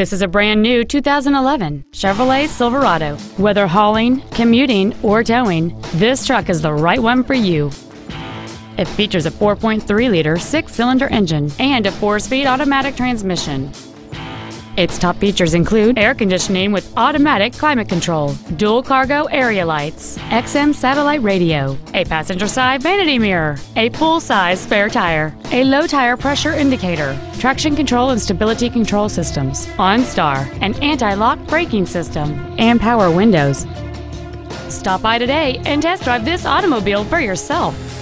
This is a brand new 2011 Chevrolet Silverado. Whether hauling, commuting, or towing, this truck is the right one for you. It features a 4.3-liter six-cylinder engine and a four-speed automatic transmission. Its top features include air conditioning with automatic climate control, dual cargo area lights, XM satellite radio, a passenger side vanity mirror, a full-size spare tire, a low tire pressure indicator, traction control and stability control systems, OnStar, an anti-lock braking system, and power windows. Stop by today and test drive this automobile for yourself.